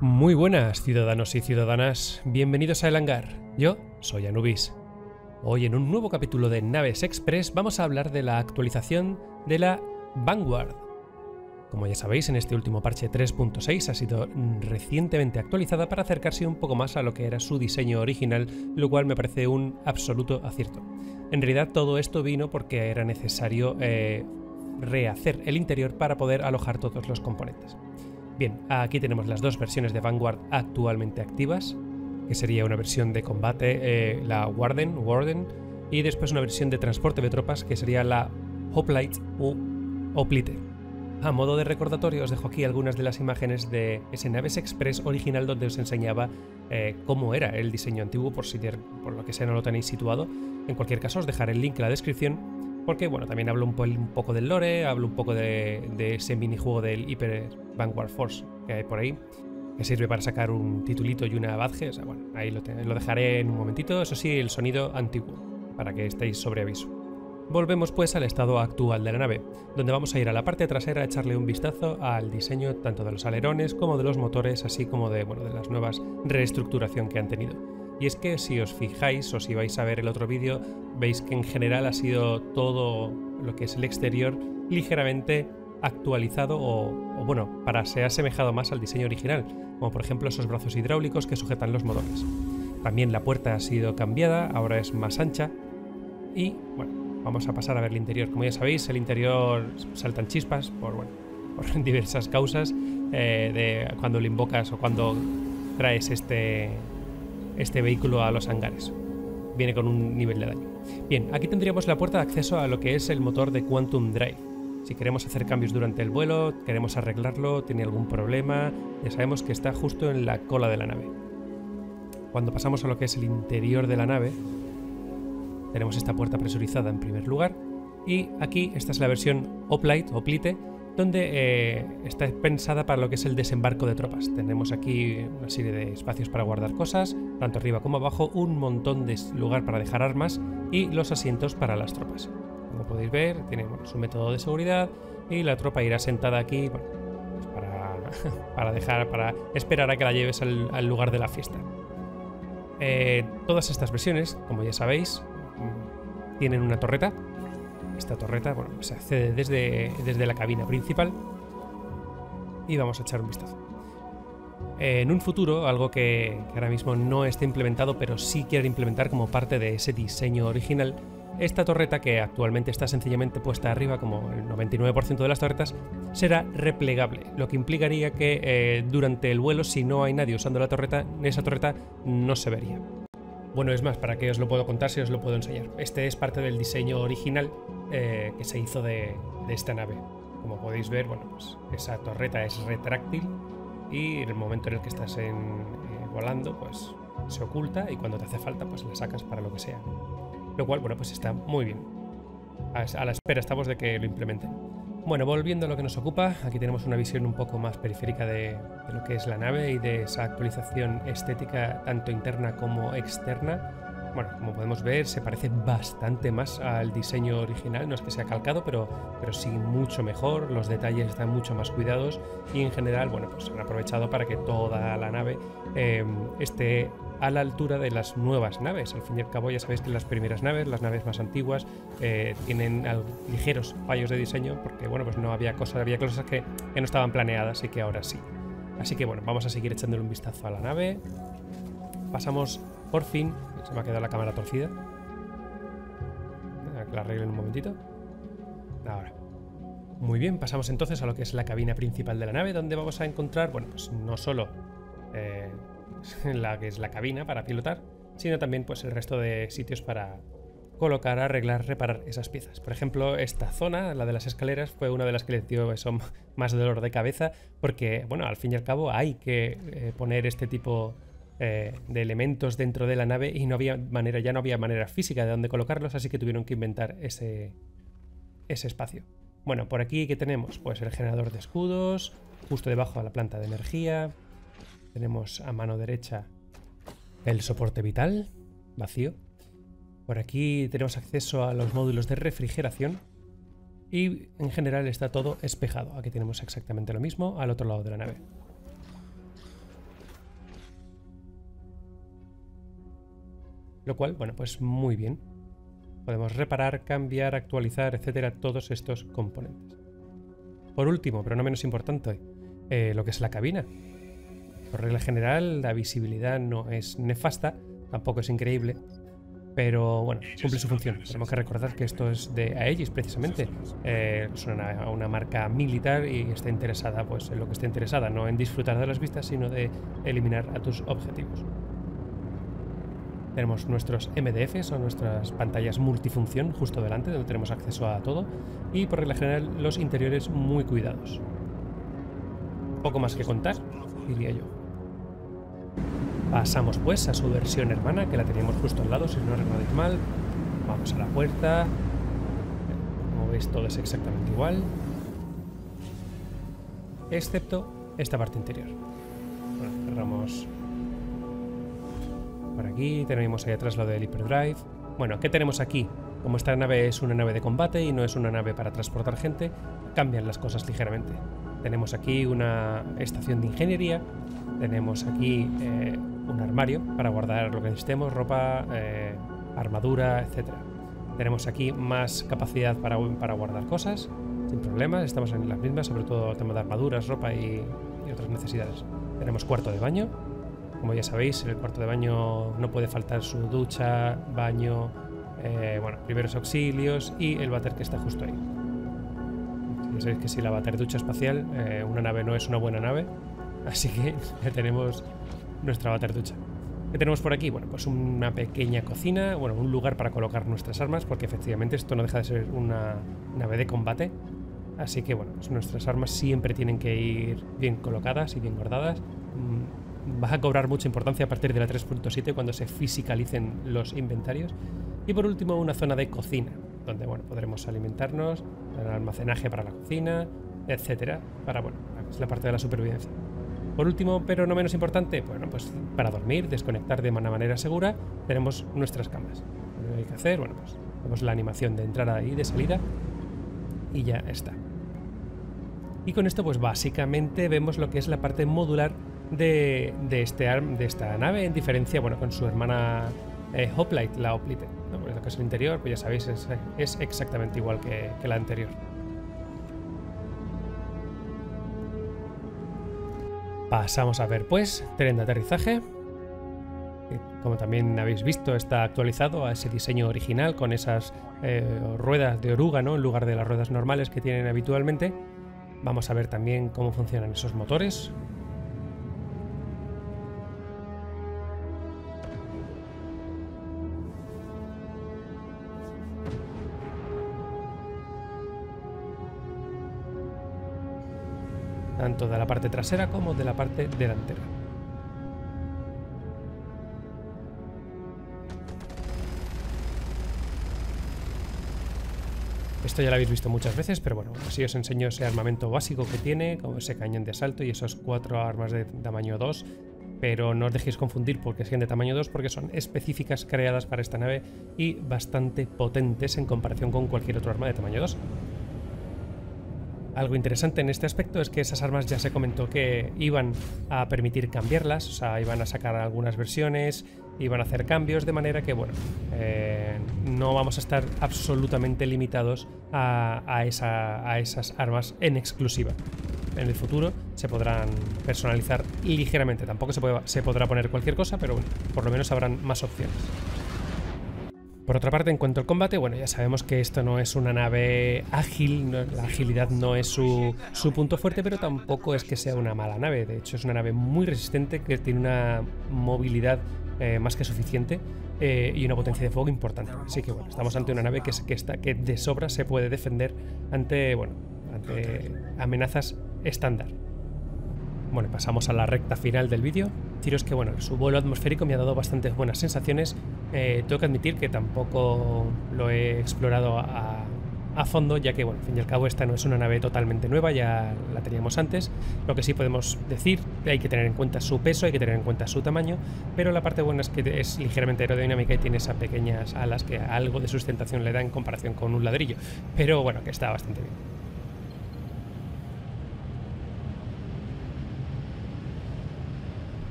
Muy buenas, ciudadanos y ciudadanas. Bienvenidos a El Hangar. Yo soy Anubis. Hoy en un nuevo capítulo de Naves Express vamos a hablar de la actualización de la Vanguard. Como ya sabéis, en este último parche 3.6 ha sido recientemente actualizada para acercarse un poco más a lo que era su diseño original, lo cual me parece un absoluto acierto. En realidad todo esto vino porque era necesario eh, rehacer el interior para poder alojar todos los componentes. Bien, aquí tenemos las dos versiones de Vanguard actualmente activas, que sería una versión de combate, eh, la Warden, Warden, y después una versión de transporte de tropas, que sería la Hoplite o Hoplite. A modo de recordatorio os dejo aquí algunas de las imágenes de ese Naves Express original donde os enseñaba eh, cómo era el diseño antiguo por si por lo que sea no lo tenéis situado. En cualquier caso os dejaré el link en la descripción porque bueno, también hablo un, poco del lore, hablo un poco de, ese minijuego del Hyper Vanguard Force que hay por ahí, que sirve para sacar un titulito y una badge. O sea, bueno, ahí lo, lo dejaré en un momentito. Eso sí, el sonido antiguo, para que estéis sobre aviso. Volvemos pues al estado actual de la nave, donde vamos a ir a la parte trasera a echarle un vistazo al diseño tanto de los alerones como de los motores, así como de, bueno, de las nuevas reestructuración que han tenido. Y es que si os fijáis o si vais a ver el otro vídeo, veis que en general ha sido todo lo que es el exterior ligeramente actualizado o, o bueno, para se ha asemejado más al diseño original, como por ejemplo esos brazos hidráulicos que sujetan los motores. También la puerta ha sido cambiada, ahora es más ancha y bueno, Vamos a pasar a ver el interior. Como ya sabéis, el interior saltan chispas por, bueno, por diversas causas eh, de cuando lo invocas o cuando traes este, este vehículo a los hangares. Viene con un nivel de daño. Bien, aquí tendríamos la puerta de acceso a lo que es el motor de Quantum Drive. Si queremos hacer cambios durante el vuelo, queremos arreglarlo, tiene algún problema, ya sabemos que está justo en la cola de la nave. Cuando pasamos a lo que es el interior de la nave, tenemos esta puerta presurizada en primer lugar y aquí esta es la versión Oplite o Plite donde eh, está pensada para lo que es el desembarco de tropas. Tenemos aquí una serie de espacios para guardar cosas, tanto arriba como abajo, un montón de lugar para dejar armas y los asientos para las tropas. Como podéis ver, tiene su método de seguridad y la tropa irá sentada aquí pues para, dejar, para esperar a que la lleves al, lugar de la fiesta. Eh, todas estas versiones, como ya sabéis, tienen una torreta. Esta torreta, bueno, se accede desde, desde la cabina principal. Y vamos a echar un vistazo. En un futuro, algo que, ahora mismo no está implementado, pero sí quiere implementar como parte de ese diseño original, esta torreta, que actualmente está sencillamente puesta arriba, como el 99% de las torretas, será replegable, lo que implicaría que eh, durante el vuelo, si no hay nadie usando la torreta, esa torreta no se vería. Bueno, es más, para que os lo puedo contar, si os lo puedo enseñar. Este es parte del diseño original eh, que se hizo de, esta nave. Como podéis ver, bueno, pues esa torreta es retráctil y en el momento en el que estás en, eh, volando, pues se oculta y cuando te hace falta, pues la sacas para lo que sea. Lo cual, bueno, pues está muy bien. A, la espera estamos de que lo implementen. Bueno, volviendo a lo que nos ocupa, aquí tenemos una visión un poco más periférica de, lo que es la nave y de esa actualización estética tanto interna como externa. Bueno, como podemos ver, se parece bastante más al diseño original, no es que sea calcado, pero, pero sí mucho mejor, los detalles están mucho más cuidados y en general, bueno, pues han aprovechado para que toda la nave eh, esté a la altura de las nuevas naves. Al fin y al cabo ya sabéis que las primeras naves, las naves más antiguas, eh, tienen ligeros fallos de diseño porque bueno, pues no había cosas, había cosas que, no estaban planeadas y que ahora sí. Así que bueno, vamos a seguir echándole un vistazo a la nave. Pasamos por fin, se me ha quedado la cámara torcida. que la arregle un momentito. Ahora. Muy bien, pasamos entonces a lo que es la cabina principal de la nave, donde vamos a encontrar, bueno, pues no solo eh, la que es la cabina para pilotar, sino también pues el resto de sitios para colocar, arreglar, reparar esas piezas. Por ejemplo, esta zona, la de las escaleras, fue una de las que le dio eso más dolor de cabeza, porque, bueno, al fin y al cabo hay que eh, poner este tipo eh, de elementos dentro de la nave y no había manera, ya no había manera física de dónde colocarlos, así que tuvieron que inventar ese, ese espacio. Bueno, por aquí, ¿qué tenemos? Pues el generador de escudos, justo debajo de la planta de energía, tenemos a mano derecha el soporte vital, vacío. Por aquí tenemos acceso a los módulos de refrigeración y en general está todo espejado. Aquí tenemos exactamente lo mismo al otro lado de la nave. Lo cual, bueno, pues muy bien. Podemos reparar, cambiar, actualizar, etcétera, todos estos componentes. Por último, pero no menos importante, eh, lo que es la cabina. Por regla general, la visibilidad no es nefasta, tampoco es increíble, pero bueno, cumple su función. Tenemos que recordar que esto es de Aegis precisamente. Eh, es una, una, marca militar y está interesada pues, en lo que está interesada, no en disfrutar de las vistas, sino de eliminar a tus objetivos. Tenemos nuestros MDFs o nuestras pantallas multifunción justo delante, donde tenemos acceso a todo. Y por regla general, los interiores muy cuidados. Poco más que contar, diría yo. Pasamos pues a su versión hermana, que la teníamos justo al lado, si no recuerdo mal. Vamos a la puerta. Como veis, todo es exactamente igual. Excepto esta parte interior. Bueno, cerramos aquí, tenemos ahí atrás lo del Hyperdrive. Bueno, ¿qué tenemos aquí? Como esta nave es una nave de combate y no es una nave para transportar gente, cambian las cosas ligeramente. Tenemos aquí una estación de ingeniería, tenemos aquí eh, un armario para guardar lo que necesitemos, ropa, eh, armadura, etc. Tenemos aquí más capacidad para, para, guardar cosas, sin problemas, estamos en las mismas, sobre todo tema de armaduras, ropa y, y otras necesidades. Tenemos cuarto de baño, como ya sabéis, en el cuarto de baño no puede faltar su ducha, baño, eh, bueno, primeros auxilios y el váter que está justo ahí. Ya sabéis que si la váter ducha espacial, eh, una nave no es una buena nave, así que ya tenemos nuestra váter ducha. ¿Qué tenemos por aquí? Bueno, pues una pequeña cocina, bueno, un lugar para colocar nuestras armas, porque efectivamente esto no deja de ser una nave de combate. Así que bueno, pues nuestras armas siempre tienen que ir bien colocadas y bien guardadas. Vas a cobrar mucha importancia a partir de la 3.7 cuando se fisicalicen los inventarios. Y por último, una zona de cocina, donde bueno, podremos alimentarnos, el almacenaje para la cocina, etcétera, para bueno, es la parte de la supervivencia. Por último, pero no menos importante, bueno, pues para dormir, desconectar de una manera segura, tenemos nuestras camas. Lo hay que hacer, bueno, pues tenemos la animación de entrada y de salida y ya está. Y con esto, pues básicamente vemos lo que es la parte modular de, este de esta nave, en diferencia bueno, con su hermana eh, Hoplite, la Hoplite. ¿no? Lo que es interior, pues ya sabéis, es, exactamente igual que, la anterior. Pasamos a ver pues tren de aterrizaje. Como también habéis visto, está actualizado a ese diseño original con esas eh, ruedas de oruga ¿no? en lugar de las ruedas normales que tienen habitualmente. Vamos a ver también cómo funcionan esos motores, tanto de la parte trasera como de la parte delantera. Esto ya lo habéis visto muchas veces, pero bueno, así os enseño ese armamento básico que tiene, como ese cañón de asalto y esos cuatro armas de tamaño 2, pero no os dejéis confundir porque sean de tamaño 2 porque son específicas creadas para esta nave y bastante potentes en comparación con cualquier otro arma de tamaño 2. Algo interesante en este aspecto es que esas armas ya se comentó que iban a permitir cambiarlas, o sea, iban a sacar algunas versiones, iban a hacer cambios, de manera que, bueno, eh, no vamos a estar absolutamente limitados a, esas armas en exclusiva. En el futuro se podrán personalizar ligeramente, tampoco se, se podrá poner cualquier cosa, pero bueno, por lo menos habrán más opciones. Por otra parte, en cuanto al combate, bueno, ya sabemos que esto no es una nave ágil, la agilidad no es su, punto fuerte, pero tampoco es que sea una mala nave. De hecho, es una nave muy resistente que tiene una movilidad eh, más que suficiente eh, y una potencia de fuego importante. Así que bueno, estamos ante una nave que, que, de sobra se puede defender ante, bueno, amenazas estándar. Bueno, pasamos a la recta final del vídeo. Deciros que bueno, su vuelo atmosférico me ha dado bastantes buenas sensaciones. Eh, tengo que admitir que tampoco lo he explorado a, fondo, ya que, bueno, al fin y al cabo esta no es una nave totalmente nueva, ya la teníamos antes. Lo que sí podemos decir, hay que tener en cuenta su peso, hay que tener en cuenta su tamaño, pero la parte buena es que es ligeramente aerodinámica y tiene esas pequeñas alas que algo de sustentación le da en comparación con un ladrillo, pero bueno, que está bastante bien.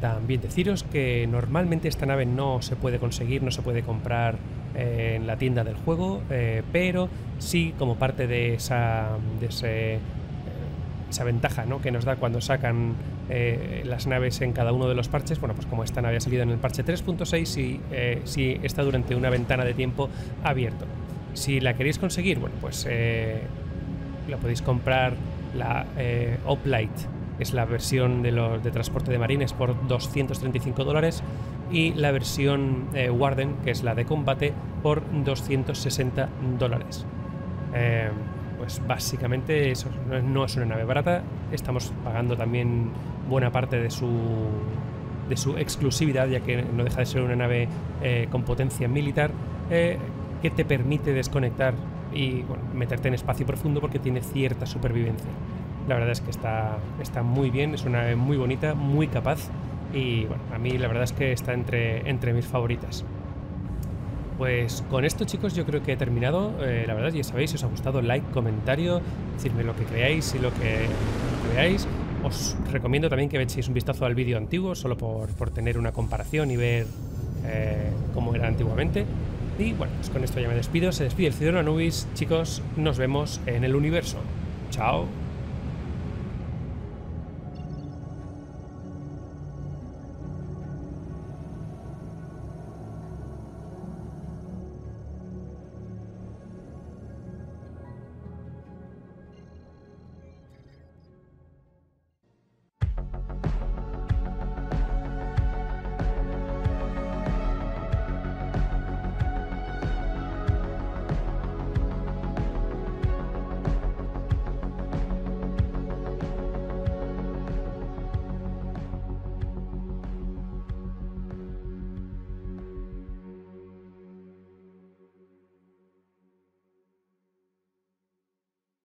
También deciros que normalmente esta nave no se puede conseguir, no se puede comprar eh, en la tienda del juego, eh, pero sí como parte de esa, eh, esa ventaja ¿no? que nos da cuando sacan las naves en cada uno de los parches, bueno, pues como esta nave ha salido en el parche 3.6 y si está durante una ventana de tiempo abierto. Si la queréis conseguir, bueno, pues la podéis comprar la Oplite es la versión de, de transporte de marines por 235 dólares y la versión eh, Warden, que es la de combate, por 260 dólares. Eh, pues básicamente eso no es una nave barata, estamos pagando también buena parte de su, de su exclusividad, ya que no deja de ser una nave eh, con potencia militar que te permite desconectar y meterte en espacio profundo porque tiene cierta supervivencia. La verdad es que está, está muy bien, es una nave muy bonita, muy capaz y bueno, a mí la verdad es que está entre, entre mis favoritas. Pues con esto chicos yo creo que he terminado, eh, la verdad ya sabéis, si os ha gustado, like, comentario, decirme lo que creáis y lo que, veáis. Os recomiendo también que echéis un vistazo al vídeo antiguo, solo por, tener una comparación y ver eh, cómo era antiguamente. Y bueno, pues con esto ya me despido, se despide el Ciudadano Anubis, chicos, nos vemos en el universo. Chao.